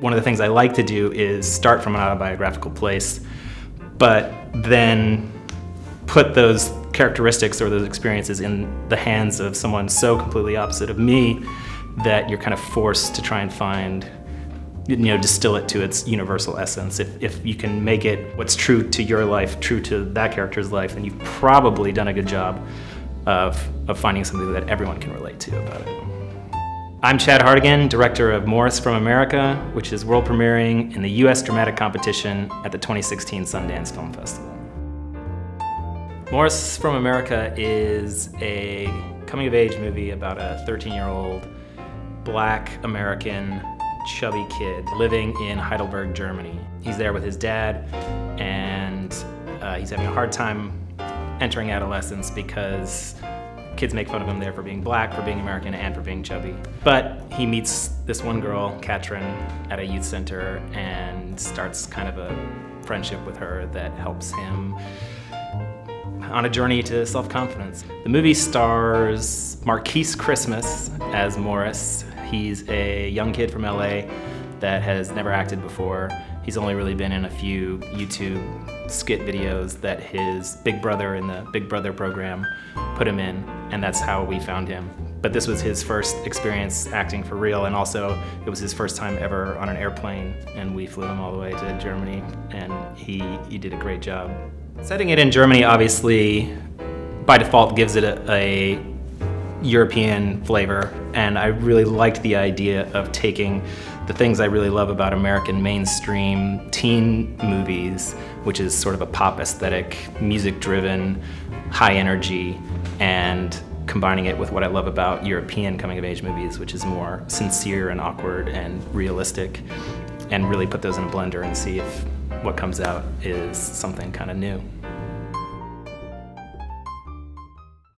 One of the things I like to do is start from an autobiographical place, but then put those characteristics or those experiences in the hands of someone so completely opposite of me that you're kind of forced to try and find you know, distill it to its universal essence. If, if you can make it what's true to your life, true to that character's life, then you've probably done a good job of, of finding something that everyone can relate to about it. I'm Chad Hartigan, director of Morris from America, which is world premiering in the U.S. dramatic competition at the 2016 Sundance Film Festival. Morris from America is a coming of age movie about a 13 year old black American chubby kid living in Heidelberg, Germany. He's there with his dad, and uh, he's having a hard time entering adolescence because kids make fun of him there for being black, for being American, and for being chubby. But he meets this one girl, Katrin, at a youth center and starts kind of a friendship with her that helps him on a journey to self-confidence. The movie stars Markees Christmas as Morris, He's a young kid from LA that has never acted before. He's only really been in a few YouTube skit videos that his big brother in the Big Brother program put him in, and that's how we found him. But this was his first experience acting for real, and also it was his first time ever on an airplane, and we flew him all the way to Germany, and he, he did a great job. Setting it in Germany, obviously, by default gives it a, a European flavor, and I really liked the idea of taking the things I really love about American mainstream teen movies, which is sort of a pop aesthetic, music driven, high energy, and combining it with what I love about European coming of age movies, which is more sincere and awkward and realistic, and really put those in a blender and see if what comes out is something kind of new.